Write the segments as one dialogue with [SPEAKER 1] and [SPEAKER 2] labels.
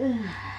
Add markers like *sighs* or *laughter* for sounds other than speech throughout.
[SPEAKER 1] Ugh. *sighs* *sighs*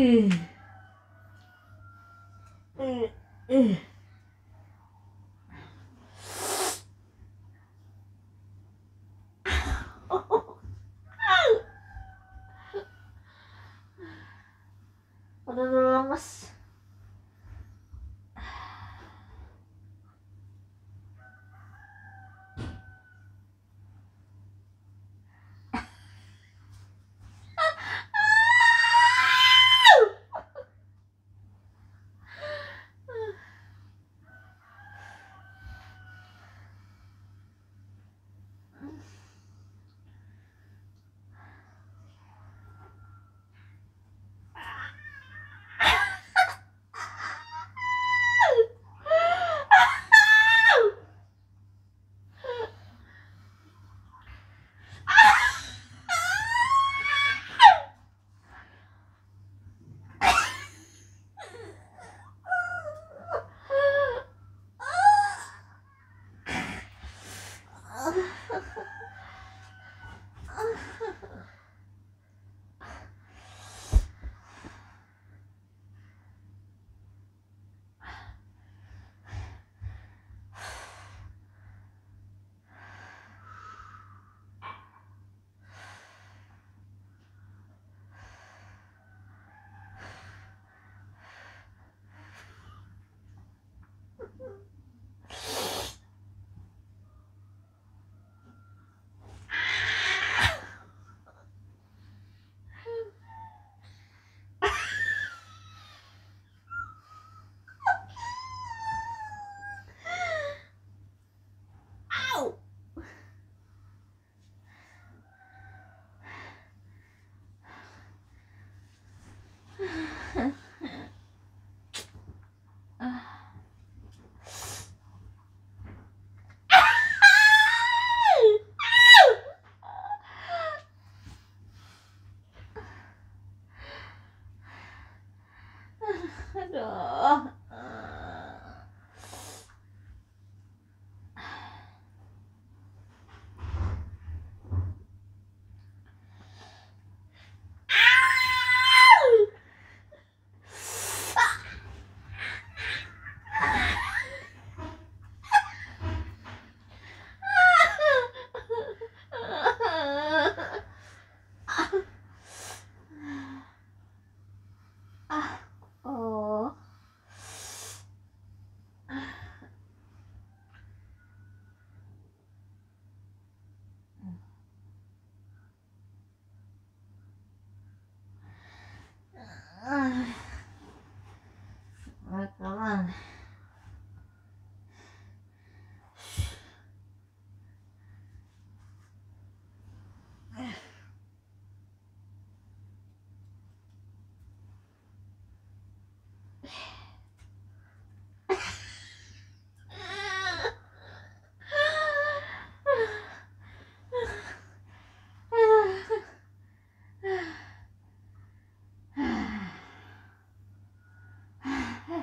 [SPEAKER 1] うん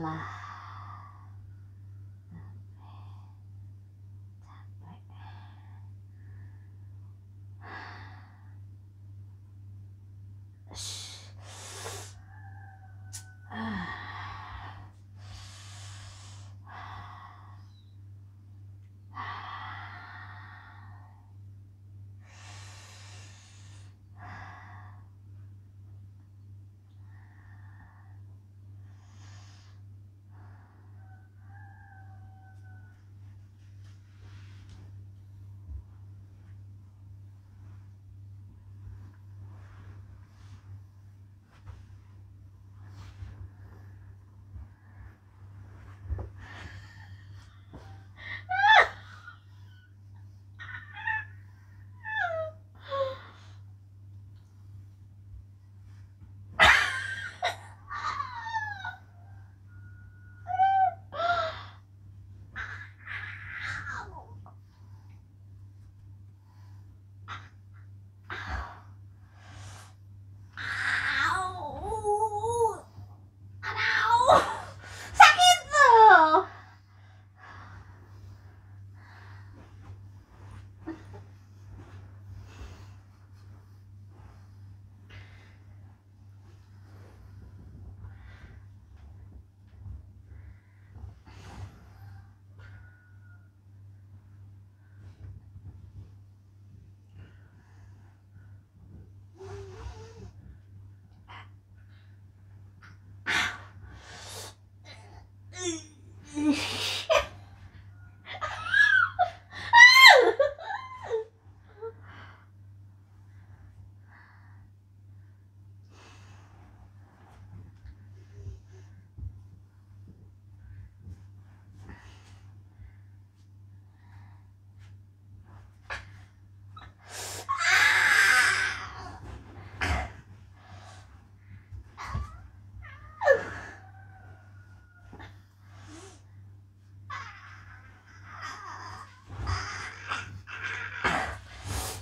[SPEAKER 1] Allah.